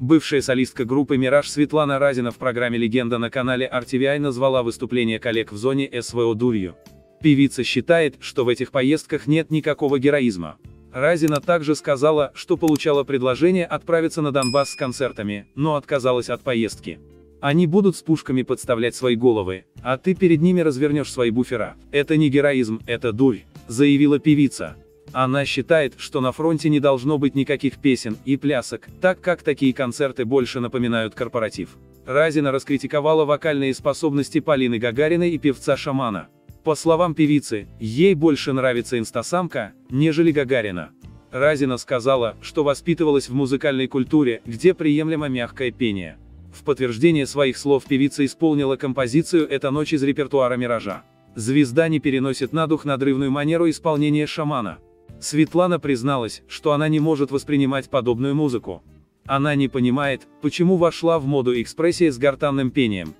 Бывшая солистка группы «Мираж» Светлана Разина в программе «Легенда» на канале RTVI назвала выступление коллег в зоне СВО дурью. Певица считает, что в этих поездках нет никакого героизма. Разина также сказала, что получала предложение отправиться на Донбасс с концертами, но отказалась от поездки. Они будут с пушками подставлять свои головы, а ты перед ними развернешь свои буфера. Это не героизм, это дурь, заявила певица. Она считает, что на фронте не должно быть никаких песен и плясок, так как такие концерты больше напоминают корпоратив. Разина раскритиковала вокальные способности Полины Гагариной и певца-шамана. По словам певицы, ей больше нравится инстасамка, нежели Гагарина. Разина сказала, что воспитывалась в музыкальной культуре, где приемлемо мягкое пение. В подтверждение своих слов певица исполнила композицию «Эта ночь» из репертуара «Миража». Звезда не переносит на дух надрывную манеру исполнения шамана. Светлана призналась, что она не может воспринимать подобную музыку. Она не понимает, почему вошла в моду экспрессия с гортанным пением.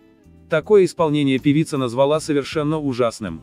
Такое исполнение певица назвала совершенно ужасным.